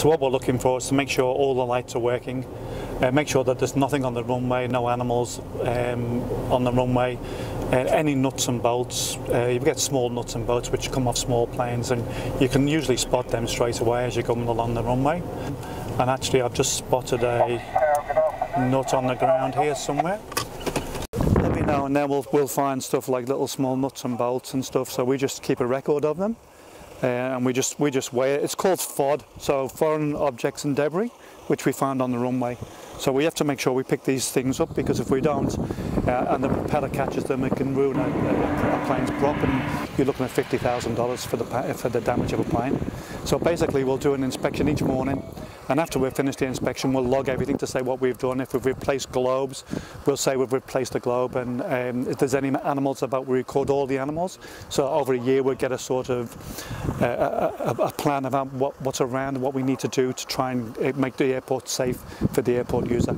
So what we're looking for is to make sure all the lights are working, uh, make sure that there's nothing on the runway, no animals um, on the runway, uh, any nuts and bolts. Uh, you get small nuts and bolts which come off small planes and you can usually spot them straight away as you're coming along the runway. And actually I've just spotted a nut on the ground here somewhere. Every now and then we'll, we'll find stuff like little small nuts and bolts and stuff so we just keep a record of them. Uh, and we just we just weigh it. It's called FOD, so foreign objects and debris, which we found on the runway. So we have to make sure we pick these things up because if we don't, uh, and the propeller catches them, it can ruin a, a, a plane's prop, and you're looking at fifty thousand dollars for the for the damage of a plane. So basically, we'll do an inspection each morning, and after we've finished the inspection, we'll log everything to say what we've done. If we've replaced globes, we'll say we've replaced the globe, and um, if there's any animals about, we record all the animals. So over a year, we'll get a sort of uh, a, a, plan about what, what's around and what we need to do to try and uh, make the airport safe for the airport user.